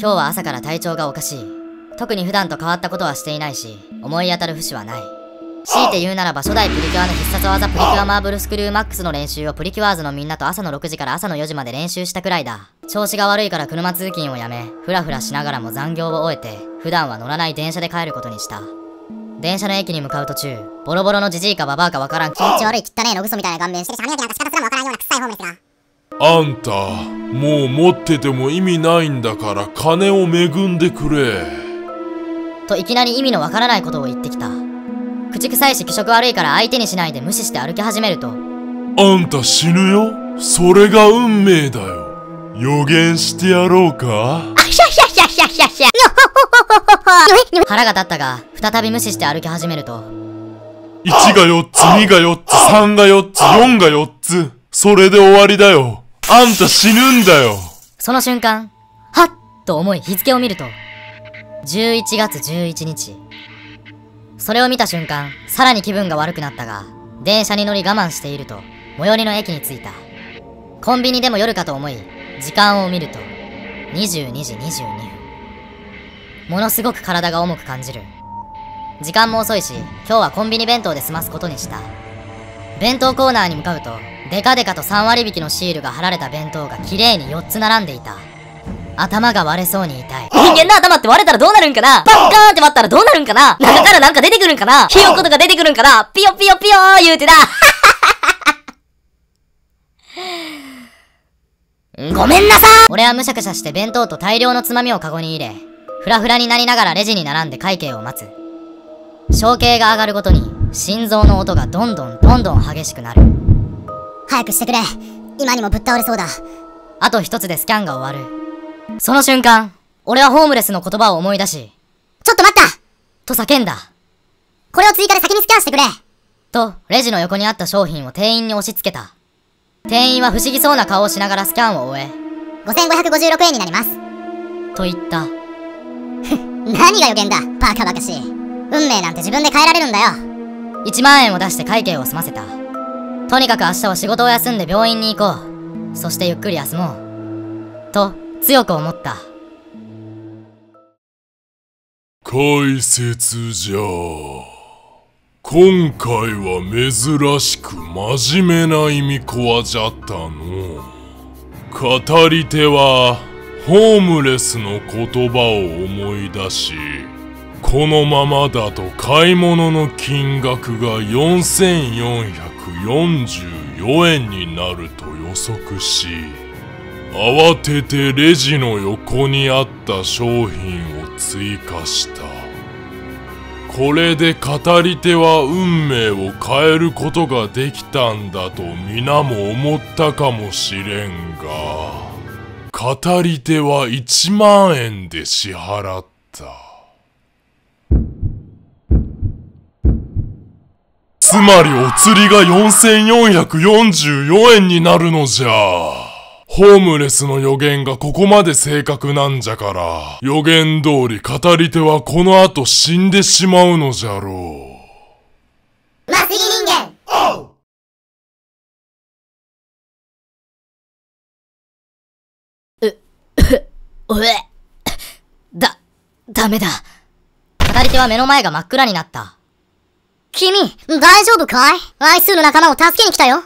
今日は朝から体調がおかしい。特に普段と変わったことはしていないし、思い当たる節はない。強いて言うならば初代プリキュアの必殺技プリキュアマーブルスクリューマックスの練習をプリキュアーズのみんなと朝の6時から朝の4時まで練習したくらいだ。調子が悪いから車通勤をやめ、ふらふらしながらも残業を終えて、普段は乗らない電車で帰ることにした。電車の駅に向かう途中、ボロボロのじじいかババアかわからん気持ち悪い汚ねえの嘘みたいな顔面してるし、歯磨きなんか仕方すらもわからんような臭いホームレスが。あんた、もう持ってても意味ないんだから金を恵んでくれ。といきなり意味のわからないことを言ってきた。口臭いし気色悪いから相手にしないで無視して歩き始めると。あんた死ぬよ？それが運命だよ。予言してやろうか？あしゃしゃしゃしゃしゃしゃ 腹が立ったが、再び無視して歩き始めると。1が4つ、2が4つ、3が4つ、4が4つ。それで終わりだよ。あんた死ぬんだよ。その瞬間、はっと思い日付を見ると、11月11日。それを見た瞬間、さらに気分が悪くなったが、電車に乗り我慢していると、最寄りの駅に着いた。コンビニでも夜かと思い、時間を見ると、22時22分。ものすごく体が重く感じる。時間も遅いし、今日はコンビニ弁当で済ますことにした。弁当コーナーに向かうと、デカデカと3割引きのシールが貼られた弁当が綺麗に4つ並んでいた。頭が割れそうに痛い。人間の頭って割れたらどうなるんかな？バッカーンって割ったらどうなるんかな？中からなんか出てくるんかな？ひよことか出てくるんかな？ピヨピヨピヨー言うてな。ごめんなさい。俺はむしゃくしゃして弁当と大量のつまみをカゴに入れ、ふらふらになりながらレジに並んで会計を待つ。承継が上がるごとに、心臓の音がどんどんどんどん激しくなる。早くしてくれ今にもぶっ倒れそうだあと一つでスキャンが終わる。その瞬間、俺はホームレスの言葉を思い出し、ちょっと待ったと叫んだ。これを追加で先にスキャンしてくれと、レジの横にあった商品を店員に押し付けた。店員は不思議そうな顔をしながらスキャンを終え、5556円になります。と言った。何が予言だバカバカしい。運命なんて自分で変えられるんだよ。1万円を出して会計を済ませた。とにかく明日は仕事を休んで病院に行こう。そしてゆっくり休もう。と、強く思った。解説じゃ。今回は珍しく真面目な意味コアじゃったの。語り手は、ホームレスの言葉を思い出し、このままだと買い物の金額が4444円になると予測し、慌ててレジの横にあった商品を追加した。これで語り手は運命を変えることができたんだと皆も思ったかもしれんが、語り手は1万円で支払った。つまりお釣りが4444円になるのじゃ。ホームレスの予言がここまで正確なんじゃから、予言通り語り手はこの後死んでしまうのじゃろ麻酔人間おえ。だ、ダメだ。語り手は目の前が真っ暗になった。君、大丈夫かい？愛数の仲間を助けに来たよ。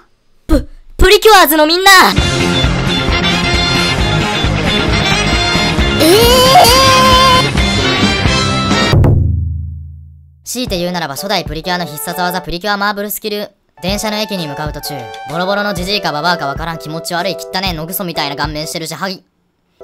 プ、プリキュアーズのみんなええ強いて言うならば初代プリキュアの必殺技プリキュアマーブルスキル。電車の駅に向かう途中、ボロボロのジジイかババアかわからん気持ち悪い汚ねえのぐそみたいな顔面してるし、はぎ。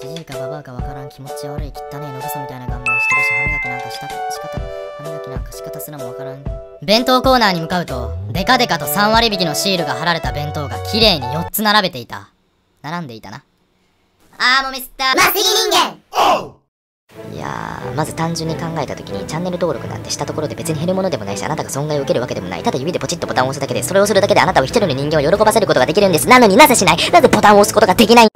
ジジイかババアかわからん気持ち悪い汚ねえのぐそみたいな顔面してるし、歯磨きなんかした、仕方、歯磨きなんか仕方すらもわからん。弁当コーナーに向かうと、デカデカと3割引きのシールが貼られた弁当が綺麗に4つ並べていた。並んでいたな。あーもうミスったマスギ人間いやー、まず単純に考えた時にチャンネル登録なんてしたところで別に減るものでもないし、あなたが損害を受けるわけでもない。ただ指でポチッとボタンを押すだけで、それをするだけであなたは一人の人間を喜ばせることができるんです。なのになぜしない？なぜボタンを押すことができない